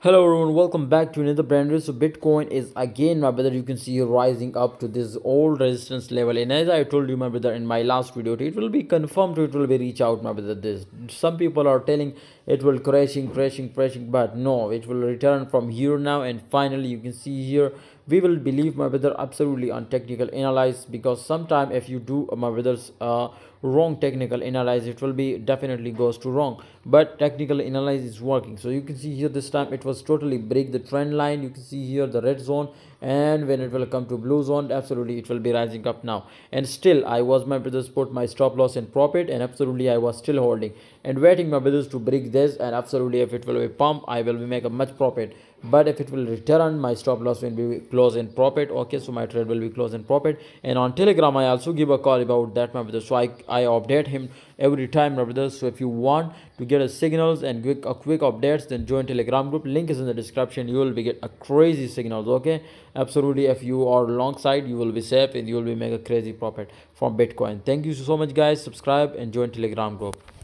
Hello everyone, welcome back to another brand new. So Bitcoin is again, my brother, you can see rising up to this old resistance level. And as I told you, my brother, in my last video, it will be confirmed, it will be reach out, my brother. This some people are telling it will crashing, crashing, crashing, but no, it will return from here now. And finally, you can see here, we will believe, my brother, absolutely on technical analysis because sometime if you do, my brothers, uh, wrong technical analysis, it will be definitely goes to wrong. But technical analysis is working. So you can see here this time it was totally break the trend line. You can see here the red zone and when it will come to blue zone absolutely it will be rising up now. And still i was my brothers put my stop loss in profit and absolutely i was still holding and waiting my brothers to break this and absolutely if it will be pump i will be make a much profit. But if it will return my stop loss will be close in profit. Okay so my trade will be close in profit. And on telegram i also give a call about that my brother. So i i update him every time my brothers so if you want to get a signals and quick a quick updates then join telegram group link is in the description. You will be get a crazy signals okay? Absolutely if you are long side you will be safe and you will be make a crazy profit from bitcoin. Thank you so much guys. Subscribe and join telegram group